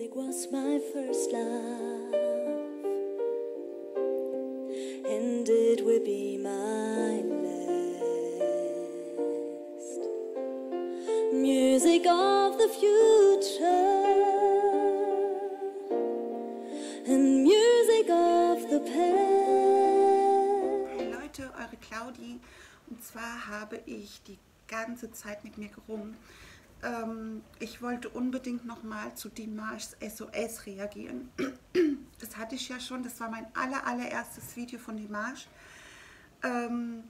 Music was my first love, and it will be my last. Music of the future, and music of the past. Hey Leute, eure Claudi. Und zwar habe ich die ganze Zeit mit mir gerungen. Ähm, ich wollte unbedingt nochmal zu Dimash SOS reagieren. Das hatte ich ja schon, das war mein aller, allererstes Video von Dimash. Ähm,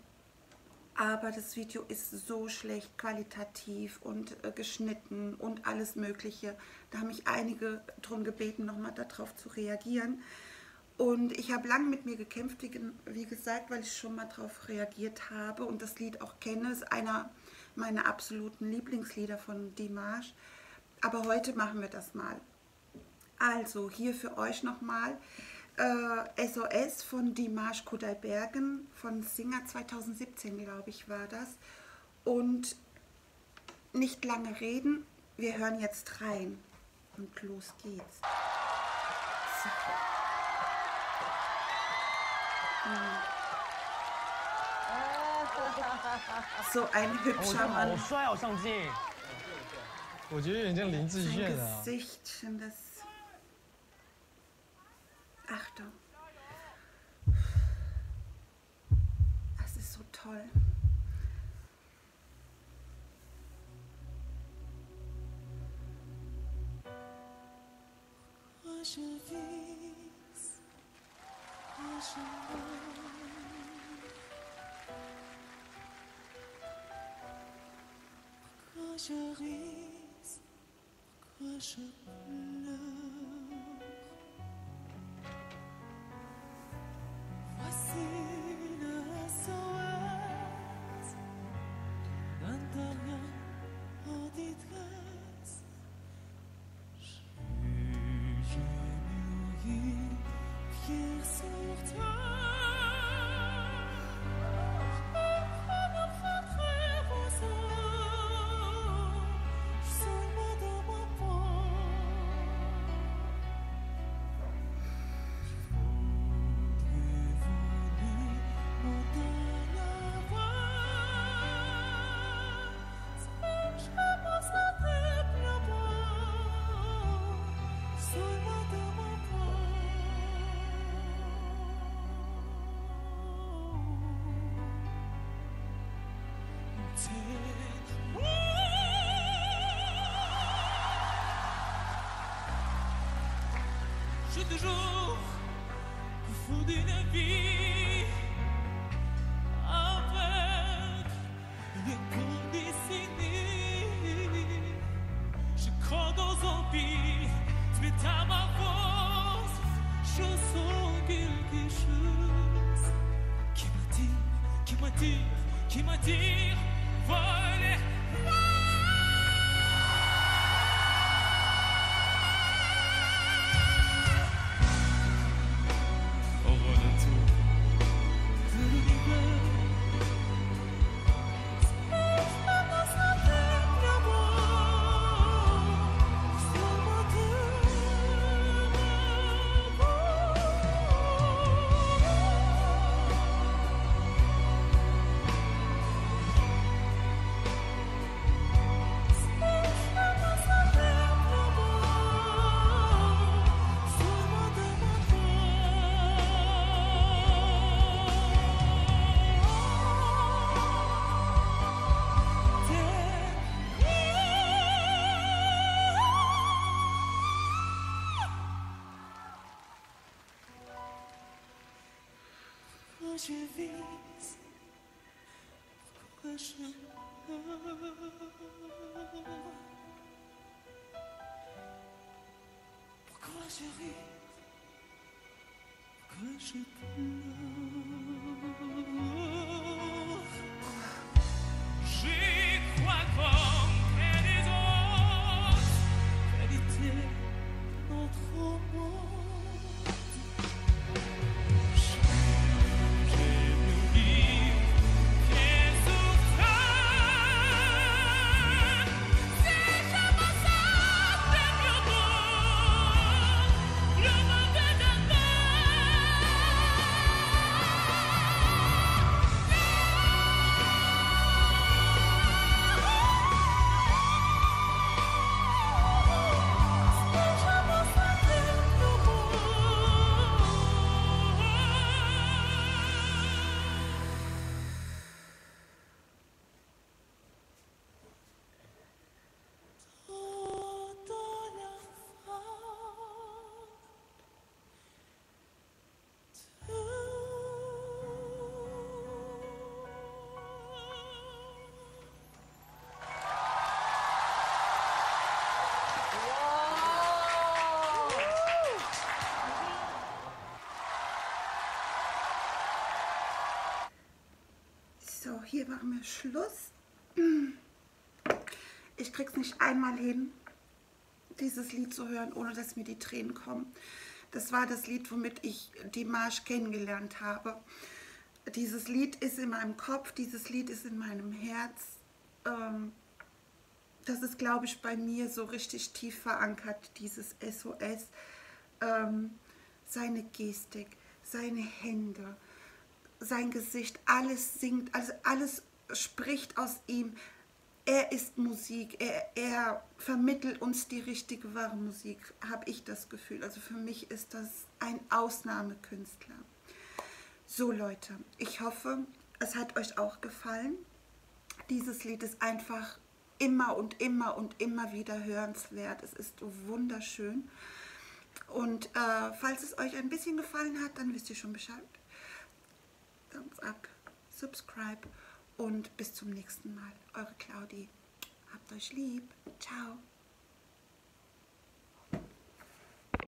aber das Video ist so schlecht qualitativ und äh, geschnitten und alles mögliche. Da haben mich einige darum gebeten, nochmal darauf zu reagieren. Und ich habe lange mit mir gekämpft, wie, wie gesagt, weil ich schon mal darauf reagiert habe und das Lied auch kenne. Es ist einer meiner absoluten Lieblingslieder von Dimash. Aber heute machen wir das mal. Also hier für euch nochmal äh, SOS von Dimash Kudaibergen von Singer 2017, glaube ich, war das. Und nicht lange reden, wir hören jetzt rein. Und los geht's. So. So ein hübscher Mann. Sein Gesicht scheint das. Achtung. Das ist so toll. Je vis, je vis. Je ris, pourquoi je pleure suis toujours fou d'une vie avec des grandes. Je crois dans un pays, je métamorphose, je sens quelque chose qui m'attire, qui m'attire, qui m'attire. Je vis Pourquoi je meurs Pourquoi je ris? Pourquoi je pleure? Machen wir Schluss. Ich krieg's nicht einmal hin, dieses Lied zu hören, ohne dass mir die Tränen kommen. Das war das Lied, womit ich die Marsch kennengelernt habe. Dieses Lied ist in meinem Kopf, dieses Lied ist in meinem Herz. Ähm, das ist, glaube ich, bei mir so richtig tief verankert, dieses SOS. Ähm, seine Gestik, seine Hände, sein Gesicht, alles singt, also alles spricht aus ihm. Er ist Musik, er, er vermittelt uns die richtige wahre Musik, habe ich das Gefühl. Also für mich ist das ein Ausnahmekünstler. So Leute, ich hoffe, es hat euch auch gefallen. Dieses Lied ist einfach immer und immer und immer wieder hörenswert. Es ist wunderschön. Und äh, falls es euch ein bisschen gefallen hat, dann wisst ihr schon Bescheid. Thumbs up, subscribe und bis zum nächsten Mal. Eure Claudi. Habt euch lieb. Ciao.